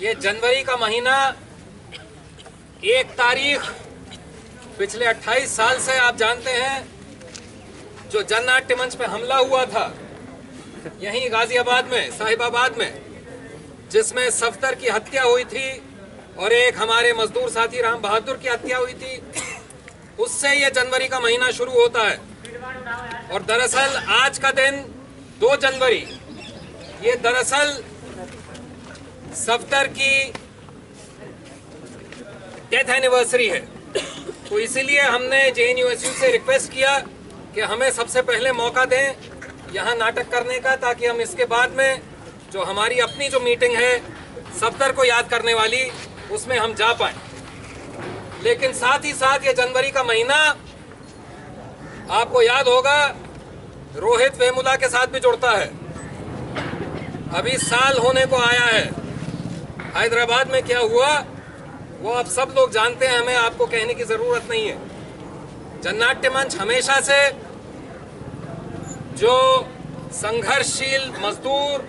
ये जनवरी का महीना, एक तारीख, पिछले 28 साल से आप जानते हैं, जो जननाट्य मंच पे हमला हुआ था, यहीं गाजियाबाद में, साहिबाबाद में, जिसमें सफ्तर की हत्या हुई थी और एक हमारे मजदूर साथी राम बहादुर की हत्या हुई थी, उससे ये जनवरी का महीना शुरू होता है। और दरअसल आज का दिन दो जनवरी, ये दरअसल सफ्तर की डेथ एनिवर्सरी है। तो इसीलिए हमने जे एन से रिक्वेस्ट किया कि हमें सबसे पहले मौका दें यहाँ नाटक करने का, ताकि हम इसके बाद में जो हमारी अपनी जो मीटिंग है सफ्तर को याद करने वाली, उसमें हम जा पाए। लेकिन साथ ही साथ ये जनवरी का महीना, आपको याद होगा, रोहित वेमुला के साथ भी जुड़ता है। अभी साल होने को आया है। हैदराबाद में क्या हुआ, वो आप सब लोग जानते हैं, हमें आपको कहने की ज़रूरत नहीं है। जननाट्य मंच हमेशा से जो संघर्षशील मजदूर,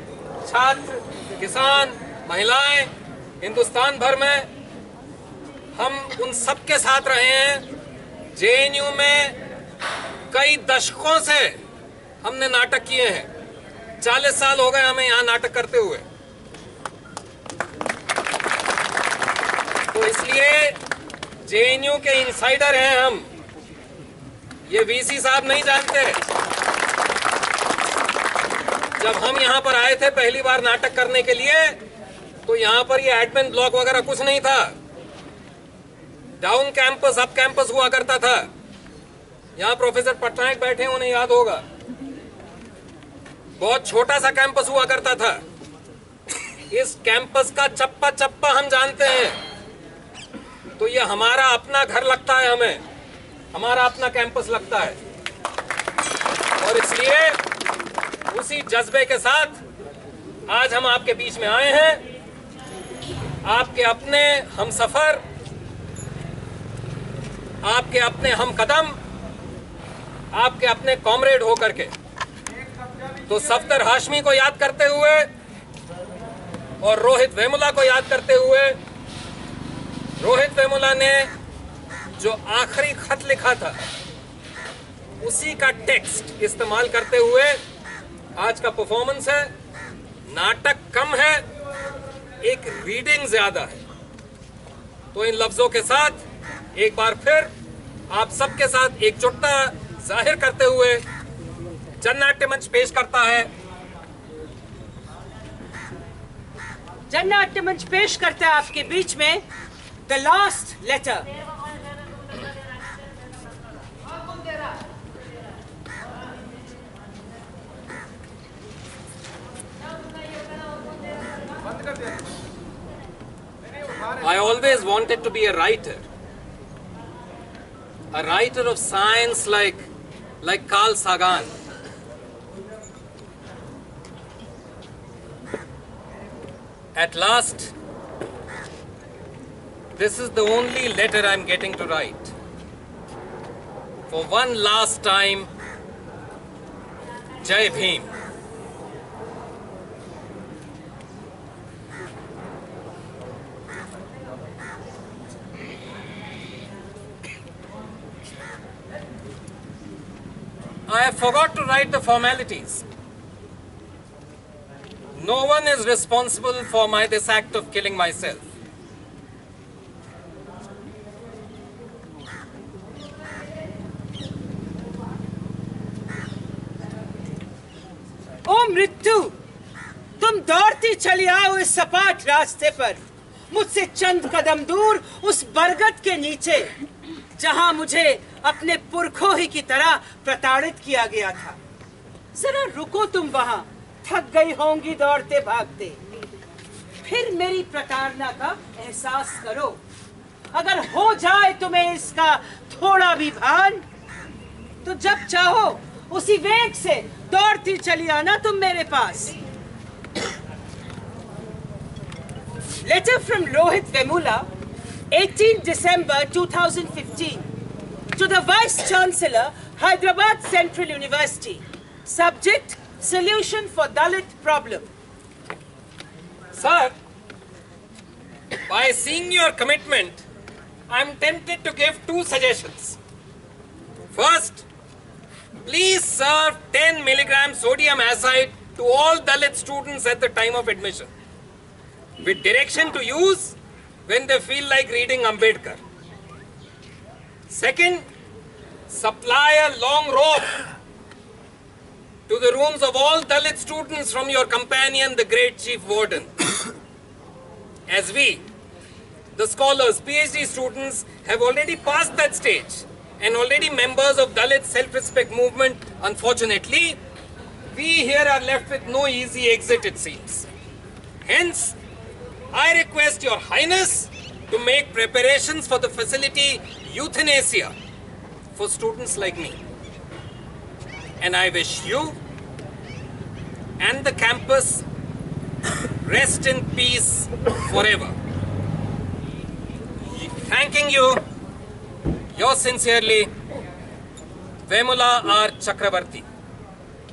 छात्र, किसान, महिलाएँ हिंदुस्तान भर में हम उन सब के साथ रहे हैं। जेएनयू में कई दशकों से हमने नाटक किए हैं। चालीस साल हो गए हमें यहाँ नाटक करते हुए। इसलिए जेएनयू के इनसाइडर हैं हम। ये वीसी साहब नहीं जानते। जब हम यहाँ पर आए थे पहली बार नाटक करने के लिए तो यहाँ पर ये एडमिन ब्लॉक वगैरह कुछ नहीं था। डाउन कैंपस अप कैंपस हुआ करता था। यहाँ प्रोफेसर पटनायक बैठे उन्हें याद होगा। बहुत छोटा सा कैंपस हुआ करता था। इस कैंपस का चप्पा चप्पा हम जानते हैं। तो ये हमारा अपना घर लगता है हमें। हमारा अपना कैंपस लगता है। और इसलिए उसी जज्बे के साथ आज हम आपके बीच में आए हैं। आपके अपने हम सफ़र, आपके अपने हम कदम, आपके अपने कॉमरेड होकर के। तो सफ्तर हाशमी को याद करते हुए और रोहित वेमुला को याद करते हुए रोहित वेमुला ने जो आखिरी खत लिखा था, उसी का टेक्स्ट इस्तेमाल करते हुए आज का परफॉर्मेंस है, नाटक कम है, एक रीडिंग ज़्यादा है। तो इन लफ्जों के साथ, एक बार फिर आप सबके साथ एकजुटता ज़ाहिर करते हुए जननाट्य मंच पेश करता है। जननाट्य मंच पेश करता है आपके बीच में। The last letter. I always wanted to be a writer. A writer of science like, like Carl Sagan. At last, this is the only letter I'm getting to write. For one last time, Jai Bhim. I have forgot to write the formalities. No one is responsible for my this act of killing myself. ओ मृत्यु, तुम दौड़ती चली आओ इस सपाट रास्ते पर। मुझसे चंद कदम दूर उस बरगद के नीचे, जहाँ मुझे अपने पुरखों ही की तरह प्रताड़ित किया गया था। जरा रुको तुम वहाँ, थक गई होंगी दौड़ते भागते फिर मेरी प्रताड़ना का एहसास करो। अगर हो जाए तुम्हें इसका थोड़ा भी भान तो जब चाहो उसी वेग से दौड़ती चली आना तुम मेरे पास। Letter from Rohith Vemula 18 December 2015 to the vice chancellor Hyderabad central university subject solution for Dalit problem sir by seeing your commitment I am tempted to give two suggestions first please serve 10 milligram sodium azide to all Dalit students at the time of admission, with direction to use when they feel like reading Ambedkar. Second, supply a long rope to the rooms of all Dalit students from your companion, the great Chief Warden. As we, the scholars, PhD students, have already passed that stage and already members of Dalit self-respect movement, unfortunately, we here are left with no easy exit, it seems. Hence, I request your highness to make preparations for the facility euthanasia for students like me. And I wish you and the campus rest in peace forever. Thanking you, yours sincerely, Vemula R. Chakravarti.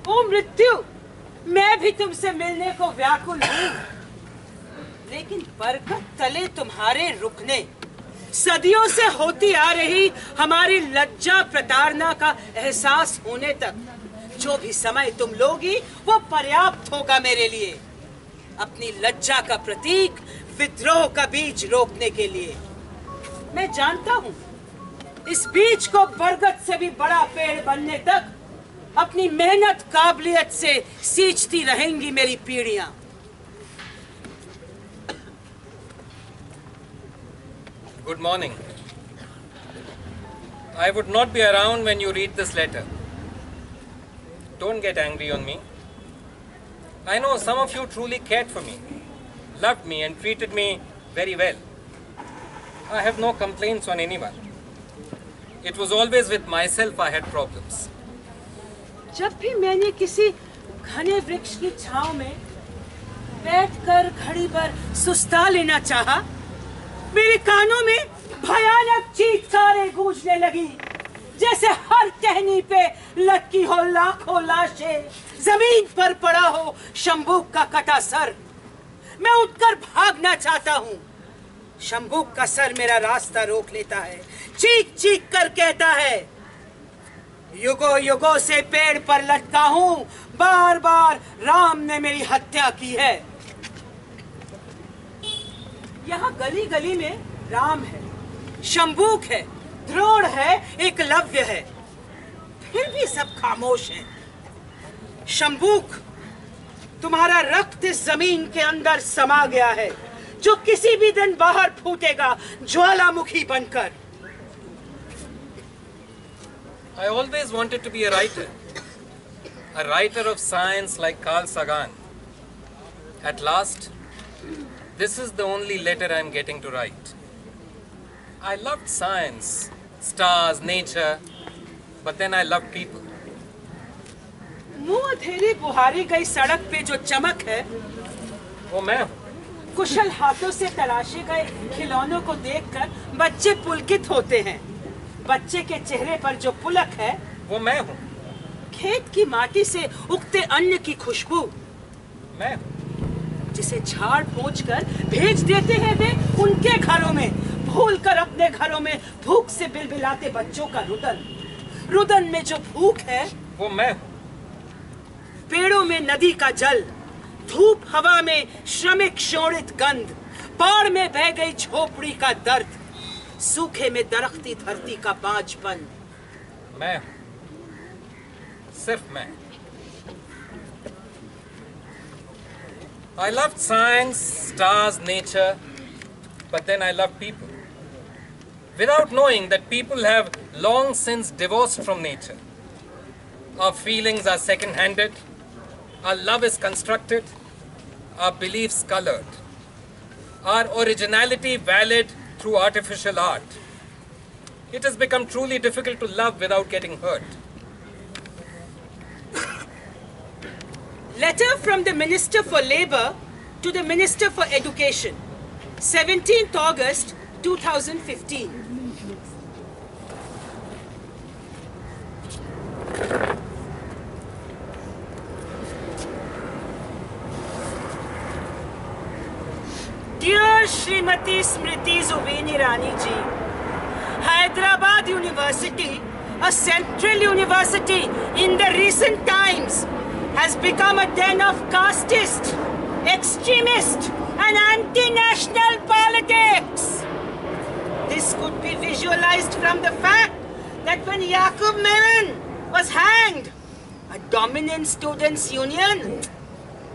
ओ मृत्यु मैं भी तुमसे मिलने को व्याकुल हूँ लेकिन बरगद तले तुम्हारे रुकने सदियों से होती आ रही हमारी लज्जा प्रताड़ना का एहसास होने तक जो भी समय तुम लोगी वो पर्याप्त होगा मेरे लिए अपनी लज्जा का प्रतीक विद्रोह का बीज रोकने के लिए मैं जानता हूँ इस बीच को बरगद से भी बड़ा पेड़ बनने तक अपनी मेहनत काबिलियत से सींचती रहेंगी मेरी पीढ़ियाँ। Good morning I would not be around when you read this letter don't get angry on me I know some of you truly care for me love me and treated me very well I have no complaints on anyone It was always with myself I had problems. जब भी मैंने किसी घने वृक्ष की छांव में बैठकर घड़ी भर सुस्ता लेना चाहा, मेरे कानों में भयानक चीत्कारें गूंजने लगी जैसे हर टहनी पे लटकी हो लाखों लाशें। ज़मीन पर पड़ा हो शंबूक का कटा सर। मैं उठकर भागना चाहता हूँ। शंबूक का सर मेरा रास्ता रोक लेता है। चीख चीख कर कहता है, युगो युगो से पेड़ पर लटका हूँ बार बार राम ने मेरी हत्या की है। यहाँ गली गली में राम है, शंबूक है, द्रोण है, एक लव्य है। फिर भी सब खामोश हैं। शंबूक तुम्हारा रक्त इस ज़मीन के अंदर समा गया है, जो किसी भी दिन बाहर फूटेगा, ज्वालामुखी बनकर। I always wanted to be a writer, a writer of science like Carl Sagan. At last, this is the only letter I'm getting to write. I loved science, stars, nature, but then I loved people. मुंह धेरी बुहारी गई सड़क पे जो चमक है वो मैं हूँ कुशल हाथों से तराशे गए खिलौनों को देखकर बच्चे पुलकित होते हैं बच्चे के चेहरे पर जो पुलक है वो मैं हूँ। खेत की माटी से उगते अन्न की खुशबू। मैं हूँ। जिसे झाड़ पोंछ कर भेज देते हैं वे उनके घरों में। भूल कर अपने घरों में भूख से बिलबिलाते बच्चों का रुदन। रुदन में जो भूख है वो मैं हूँ। पेड़ों में नदी का जल। धूप हवा में श्रमिक शोणित गंध। बाढ़ में बह गई झोपड़ी का दर्द। सूखे में दरख्ती धरती का बांझपन मैं हूँ सिर्फ मैं I loved science, stars, nature, but then I loved people. Without knowing that people have long since divorced from nature. Our feelings are second handed, our love is constructed, our beliefs colored, our originality valid through artificial art. It has become truly difficult to love without getting hurt. Letter from the Minister for Labour to the Minister for Education, 17th August 2015. Srimati Smriti Irani ji, Hyderabad University, a central university in the recent times, has become a den of casteist, extremist, and anti-national politics. This could be visualized from the fact that when Yaqub Memon was hanged, a dominant students' union,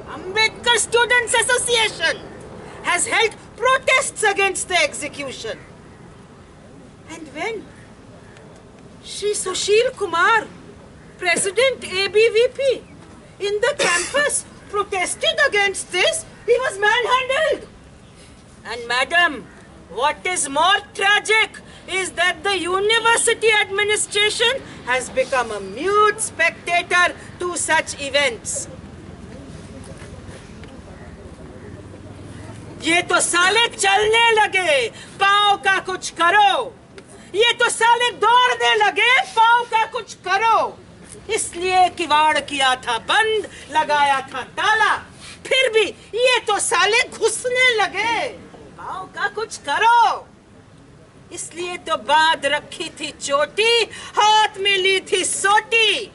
Ambedkar Students Association, has held protests against the execution. And when Shri Sushil Kumar, President ABVP, in the campus protested against this, he was manhandled. And madam, what is more tragic is that the university administration has become a mute spectator to such events. ये तो साले चलने लगे, पाँव का कुछ करो। ये तो साले दौड़ने लगे, पाँव का कुछ करो। इसलिए किवाड़ किया था बंद, लगाया था ताला, फिर भी ये तो साले घुसने लगे। पाँव का कुछ करो। इसलिए तो बाँध रखी थी चोटी, हाथ में ली थी सोटी,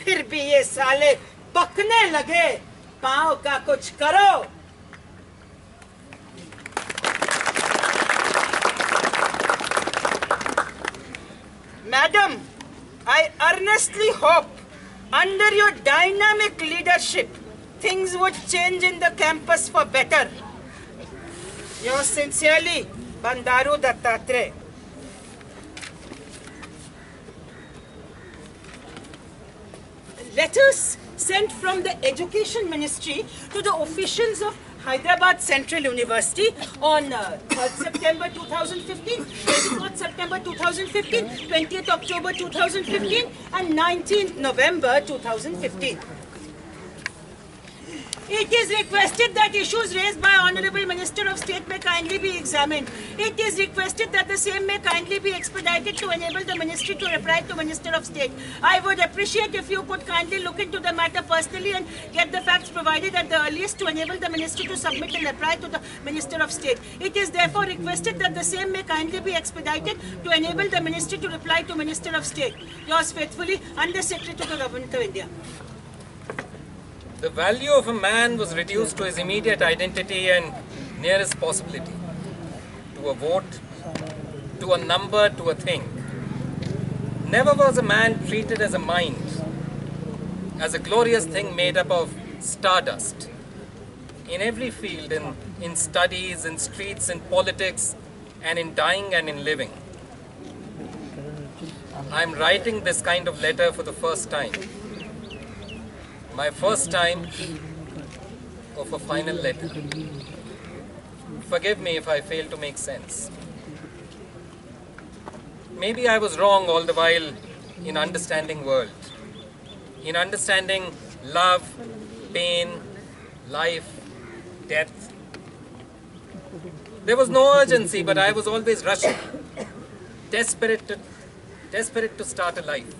फिर भी ये साले पकने लगे। पाँव का कुछ करो। Madam, I earnestly hope under your dynamic leadership, things would change in the campus for better. Yours sincerely, Bandaru Dattatreya. Letters sent from the Education Ministry to the officials of Hyderabad Central University on uh, 3rd September 2015, 24th September 2015, 20th October 2015 and 19th November 2015. It is requested that issues raised by Honorable Minister of State may kindly be examined. It is requested that the same may kindly be expedited to enable the Ministry to reply to Minister of State. I would appreciate if you could kindly look into the matter personally and get the facts provided at the earliest to enable the Ministry to submit a reply to the Minister of State. It is therefore requested that the same may kindly be expedited to enable the Ministry to reply to Minister of State. Yours faithfully, Under Secretary to the Government of India. The value of a man was reduced to his immediate identity and nearest possibility. To a vote, to a number, to a thing. Never was a man treated as a mind, as a glorious thing made up of stardust. In every field, in, in studies, in streets, in politics, and in dying and in living. I am writing this kind of letter for the first time my first time of a final letter. Forgive me if I fail to make sense. Maybe I was wrong all the while in understanding world, in understanding love, pain, life, death. There was no urgency, but I was always rushing, desperate to, desperate to start a life.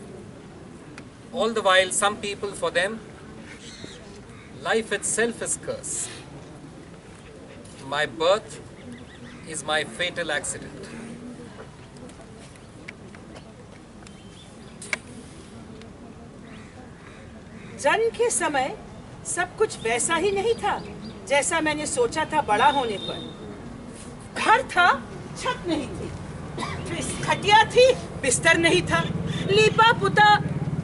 All the while, some people, for them, life itself is curse. My birth is my fatal accident. जन्म के समय सब कुछ वैसा ही नहीं था, जैसा मैंने सोचा था बड़ा होने पर घर था, छत नहीं थी खटिया थी, बिस्तर नहीं था लीपा पुता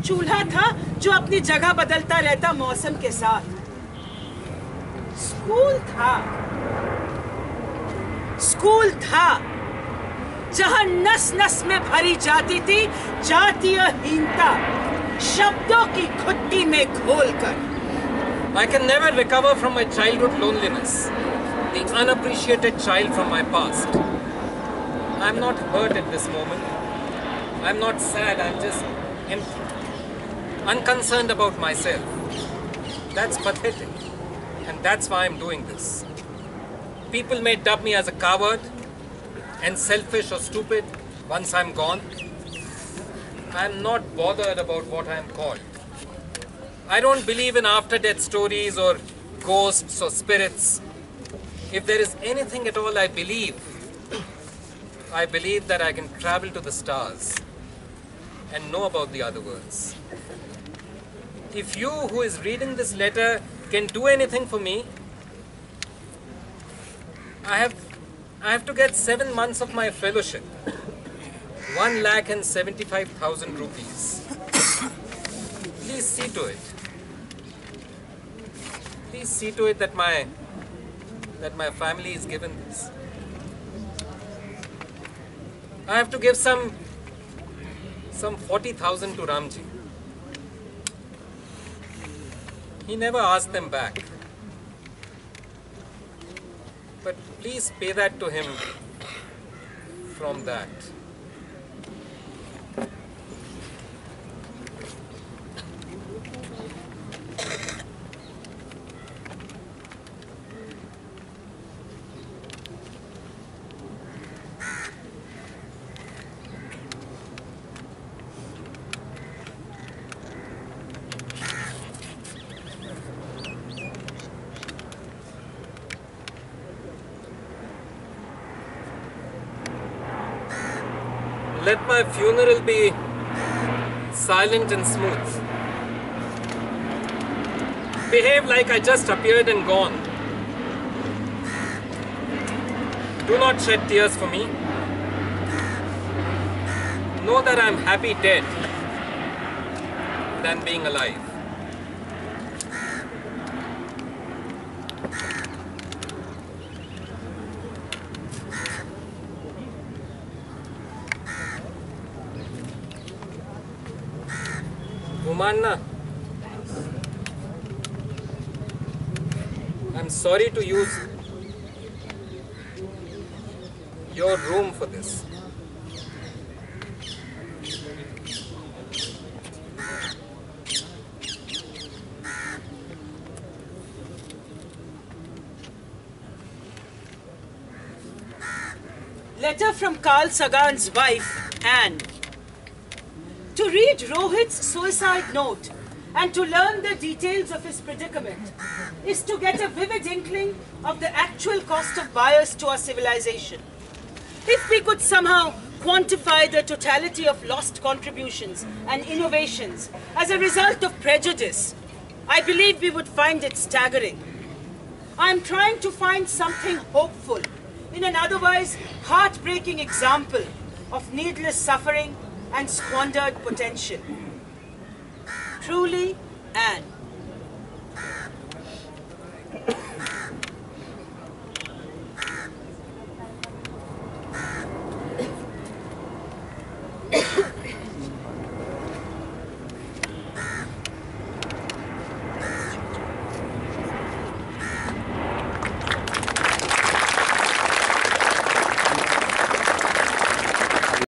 चूल्हा था जो अपनी जगह बदलता रहता मौसम के साथ स्कूल था स्कूल था जहां नस नस में भरी जाती थी जातीय हीनता शब्दों की खुट्टी में घोलकर I can never recover from my childhood loneliness, the unappreciated child from my past. I'm not hurt at this moment. I'm not sad, I'm just empty. Unconcerned about myself. That's pathetic. And that's why I'm doing this. People may dub me as a coward and selfish or stupid once I'm gone. I'm not bothered about what I'm called. I don't believe in after death stories or ghosts or spirits. If there is anything at all I believe, I believe that I can travel to the stars and know about the other worlds. If you, who is reading this letter, can do anything for me, I have, I have to get seven months of my fellowship, one lakh and seventy-five thousand rupees. Please see to it. Please see to it that my that my family is given this. I have to give some some 40,000 to Ramji. He never asked them back. But please pay that to him from that. Let my funeral be silent and smooth. Behave like I just appeared and gone. Do not shed tears for me. Know that I'm happy dead than being alive. Umanna, I'm sorry to use your room for this. Letter from Carl Sagan's wife, Anne. To read Rohith's suicide note and to learn the details of his predicament is to get a vivid inkling of the actual cost of bias to our civilization. If we could somehow quantify the totality of lost contributions and innovations as a result of prejudice, I believe we would find it staggering. I am trying to find something hopeful in an otherwise heartbreaking example of needless suffering and squandered potential. Truly, Anne.